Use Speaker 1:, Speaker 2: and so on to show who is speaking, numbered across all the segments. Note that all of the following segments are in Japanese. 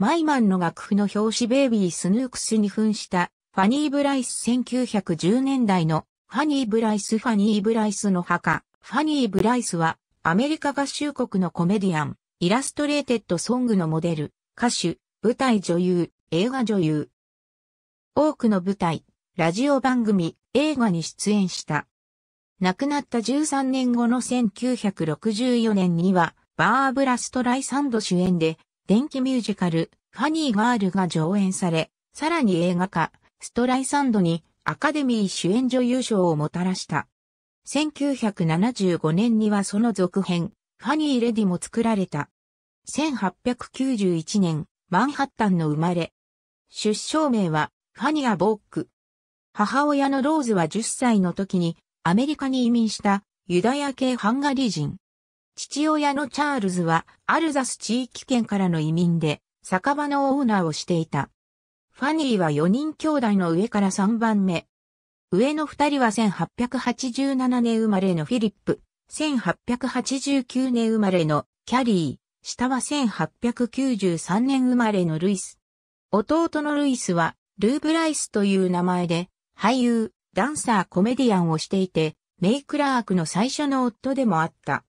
Speaker 1: マイマンの楽譜の表紙ベイビースヌークスに扮したファニー・ブライス1910年代のファニー・ブライスファニー・ブライスの墓。ファニー・ブライスはアメリカ合衆国のコメディアン、イラストレーテッドソングのモデル、歌手、舞台女優、映画女優。多くの舞台、ラジオ番組、映画に出演した。亡くなった13年後の1964年には、バーブラ・ストライサンド主演で、電気ミュージカル、ファニーガールが上演され、さらに映画化、ストライサンドにアカデミー主演女優賞をもたらした。1975年にはその続編、ファニー・レディも作られた。1891年、マンハッタンの生まれ。出生名は、ファニア・ボーク。母親のローズは10歳の時に、アメリカに移民したユダヤ系ハンガリー人。父親のチャールズは、アルザス地域圏からの移民で、酒場のオーナーをしていた。ファニーは4人兄弟の上から3番目。上の2人は1887年生まれのフィリップ、1889年生まれのキャリー、下は1893年生まれのルイス。弟のルイスは、ルーブライスという名前で、俳優、ダンサー、コメディアンをしていて、メイクラークの最初の夫でもあった。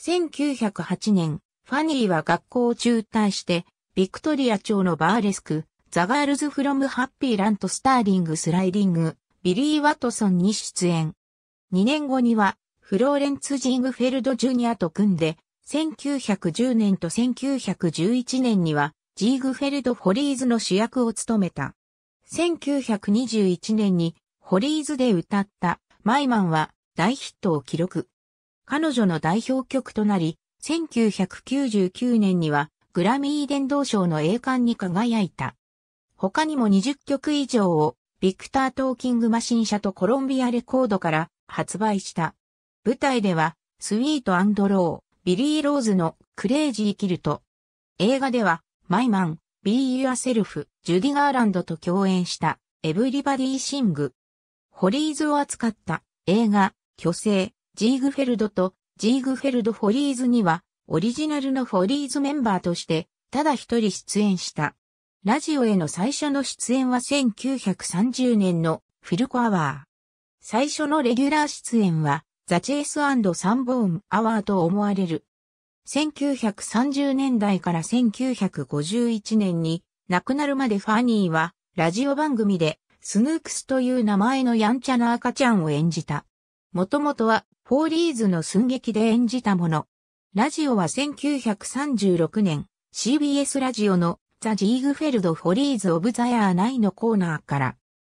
Speaker 1: 1908年、ファニーは学校を中退して、ビクトリア調のバーレスク、 The Girls from Happy Land Starring Sliding Billy Watson に出演。2年後には、フローレンツ・ジーグフェルド・ジュニアと組んで、1910年と1911年には、 Ziegfeld Follies の主役を務めた。1921年に、 Follies で歌った My Man は大ヒットを記録。彼女の代表曲となり、1999年にはグラミー殿堂賞の栄冠に輝いた。他にも20曲以上を Victor Talking Machine 社とコロンビアレコードから発売した。舞台では Sweet and Low、ビリー・ローズの Crazy Quilt。映画では、 My Man、 Be Yourself、ジュディ・ガーランドと共演した、 Everybody Sing。ホリーズを扱った映画、巨星、ジーグフェルドとジーグフェルド・フォリーズには、オリジナルのフォリーズメンバーとして、ただ一人出演した。ラジオへの最初の出演は1930年のフィルコアワー。最初のレギュラー出演はザ・チェイスサンボーン・アワーと思われる。1930年代から1951年に亡くなるまでファニーはラジオ番組でスヌークスという名前のやんちゃな赤ちゃんを演じた。もともとは Follies の寸劇で演じたもの。ラジオは1936年 CBS ラジオの The Ziegfeld Follies of the Air のコーナーから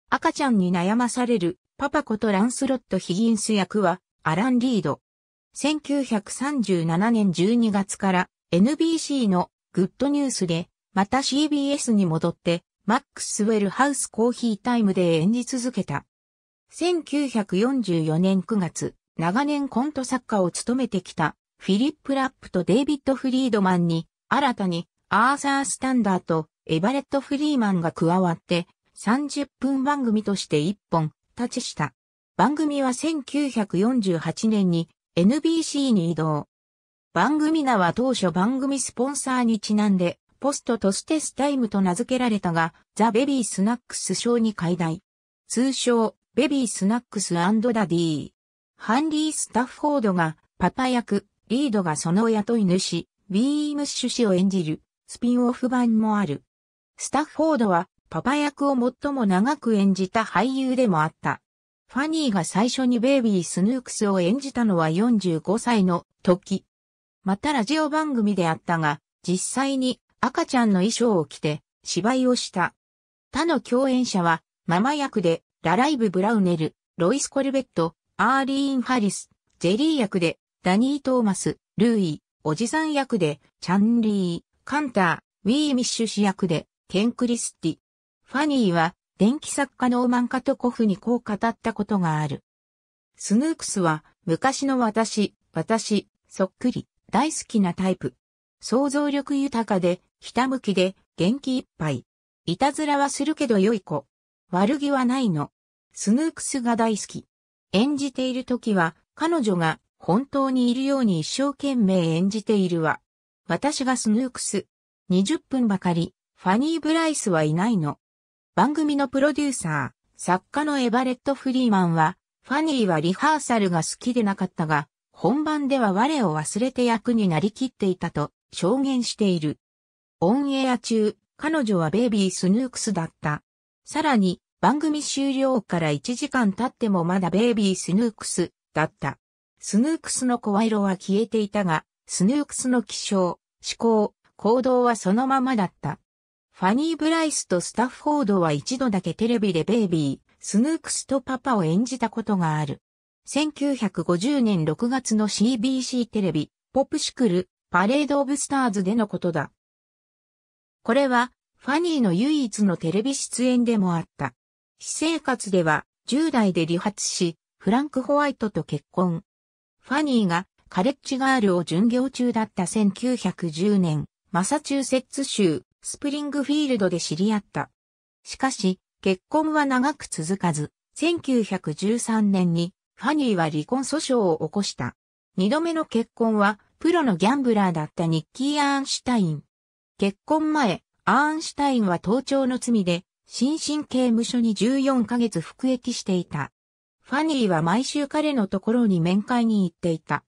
Speaker 1: 赤ちゃんに悩まされるパパことランスロット・ヒギンス役はアラン・リード。1937年12月から NBC の Good News で、また CBS に戻って、 Maxwell House Coffee Time で演じ続けた。1944年9月、長年コント作家を務めてきたフィリップ・ラップとデイビッド・フリードマンに、新たにアーサー・スタンダーとエバレット・フリーマンが加わって30分番組として一本立ちした。番組は1948年に NBC に移動。番組名は当初番組スポンサーにちなんで、ポストとステスタイムと名付けられたが、ザ・ベビースナックス賞に改題。通称、 Baby Snooks Daddy。ハンリー・スタッフォードがパパ役、リードがその雇い主、ビームッシュ氏を演じるスピンオフ版もある。スタッフォードはパパ役を最も長く演じた俳優でもあった。ファニーが最初に Baby Snooks を演じたのは45歳の時。またラジオ番組であったが、実際に赤ちゃんの衣装を着て芝居をした。他の共演者は、ママ役でラライブ・ブラウネル、ロイス・コルベット、アーリーン・ハリス、ジェリー役でダニー・トーマス、ルーイ、おじさん役でチャンリー、カンター、ウィー・ミッシュ氏役でケン・クリスティ。ファニーは電気作家のオマンカトコフにこう語ったことがある。スヌークスは昔の私、私、そっくり、大好きなタイプ。想像力豊かで、ひたむきで、元気いっぱい。いたずらはするけど良い子。悪気はないの。スヌークスが大好き。演じている時は、彼女が本当にいるように一生懸命演じているわ。私がスヌークス。20分ばかり、ファニー・ブライスはいないの。番組のプロデューサー、作家のエバレット・フリーマンは、ファニーはリハーサルが好きでなかったが、本番では我を忘れて役になりきっていたと証言している。オンエア中、彼女はベイビースヌークスだった。さらに、番組終了から1時間経ってもまだベイビースヌークスだった。スヌークスの声色は消えていたが、スヌークスの気象、思考、行動はそのままだった。ファニー・ブライスとスタッフォードは一度だけテレビでベイビー、スヌークスとパパを演じたことがある。1950年6月の CBC テレビ、ポップシクル、パレード・オブ・スターズでのことだ。これは、ファニーの唯一のテレビ出演でもあった。私生活では、10代で離発し、フランク・ホワイトと結婚。ファニーがカレッジガールを巡業中だった1910年、マサチューセッツ州、スプリングフィールドで知り合った。しかし、結婚は長く続かず、1913年にファニーは離婚訴訟を起こした。二度目の結婚は、プロのギャンブラーだったニッキー・アーンシュタイン。結婚前、アーンシュタインは盗聴の罪で、新進刑務所に14ヶ月服役していた。ファニーは毎週彼のところに面会に行っていた。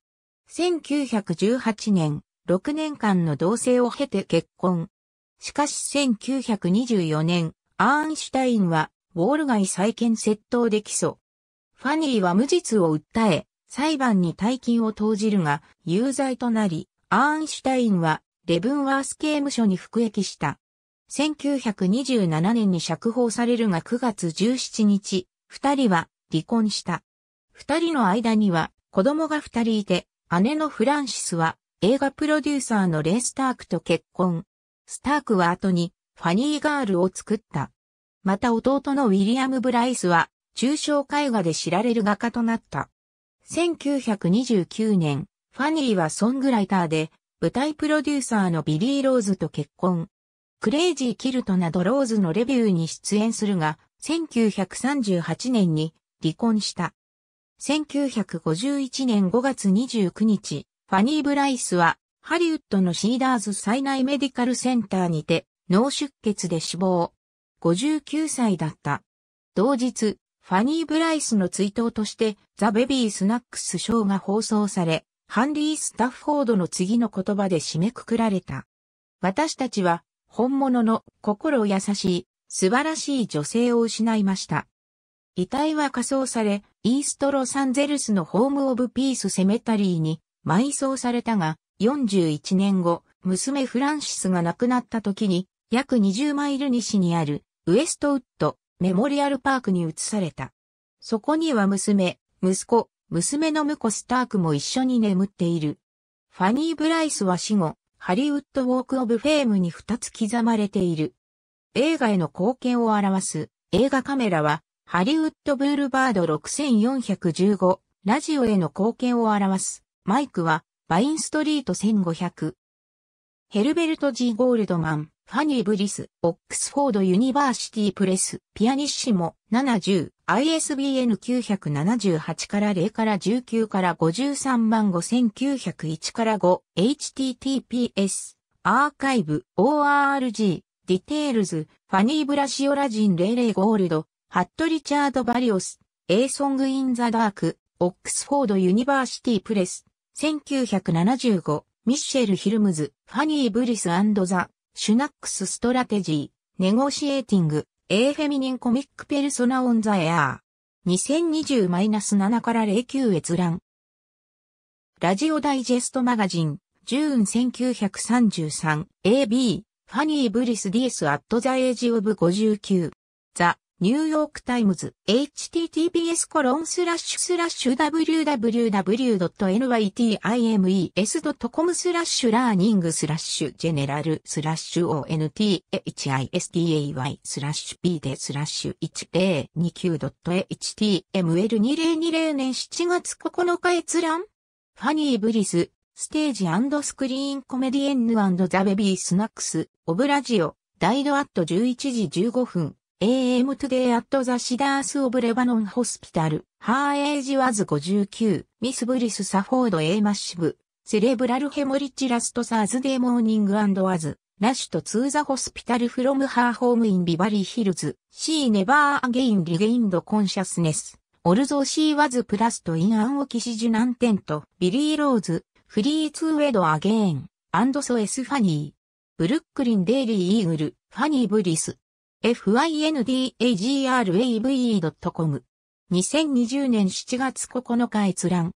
Speaker 1: 1918年、6年間の同棲を経て結婚。しかし1924年、アーンシュタインは、ウォール街再建窃盗で起訴。ファニーは無実を訴え、裁判に大金を投じるが、有罪となり、アーンシュタインはレブンワース刑務所に服役した。1927年に釈放されるが9月17日、二人は離婚した。二人の間には子供が二人いて、姉のフランシスは映画プロデューサーのレイ・スタークと結婚。スタークは後にファニーガールを作った。また弟のウィリアム・ブライスは抽象絵画で知られる画家となった。1929年、ファニーはソングライターで舞台プロデューサーのビリー・ローズと結婚。 Crazy Quilt などローズのレビューに出演するが、1938年に離婚した。1951年5月29日、ファニー・ブライスはハリウッドのシーダーズ・サイナイメディカルセンターにて脳出血で死亡。59歳だった。同日、ファニー・ブライスの追悼として The Baby Snooks Show が放送され、ハンリー・スタッフォードの次の言葉で締めくくられた。私たちは本物の心優しい素晴らしい女性を失いました。遺体は火葬され、イーストロサンゼルスのホームオブピースセメタリーに埋葬されたが、41年後、娘フランシスが亡くなった時に、約20マイル西にあるウエストウッドメモリアルパークに移された。そこには娘、息子、娘の婿スタークも一緒に眠っている。ファニー・ブライスは死後、ハリウッド・ウォーク・オブ・フェームに二つ刻まれている。映画への貢献を表す映画カメラは、ハリウッド・ブールバード6415、ラジオへの貢献を表すマイクは、バインストリート1500。 Herbert G Goldman、Fanny Brice、Oxford University Press、ピアニッシモ、70、ISBN 978から0から19から53万5901から5、HTTPS、archive、ORG、details、fannybriceorigin00gold、ハット・リチャード・バリオス、 A Song in the Dark、Oxford University Press、1975、 Michele Hilmes、Fanny Brice the Snooks Strategy、Negotiating、A Feminine Comic Persona on the Air。2020-7から09閲覧。Radio Digest Magazine、June 1933、AB、 Fanny Brice Dies at the Age of 59。The New York Times、https コロンスラッシュスラッシュ www.nytimes.com スラッシュ learning スラッシュ general スラッシュ onthisday スラッシュ bday スラッシュ 1029.html2020 年7月9日閲覧フFanny Brice、stage screen comedienne the Baby Snooks、of radio、died at 11時15分。AM Today at the Cedars of Lebanon Hospital. Her age was 59. Miss Brice suffered a massive. Cerebral Hemorrhage Last Thursday morning and was rushed to the hospital from her home in Beverly Hills、she never again regained consciousness、although she was placed in an oxygen tent、Billy Rose、Free to Wed Again、and So Is Fanny、Brooklyn Daily Eagle、Fanny Brice、findagrave.com。2020年7月9日閲覧。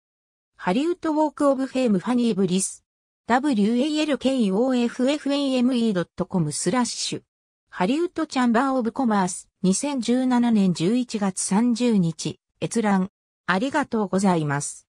Speaker 1: ハリウッドウォークオブフェームファニーブリス。walkoffame.com スラッシュ。ハリウッドチャンバーオブコマース。2017年11月30日。閲覧。ありがとうございます。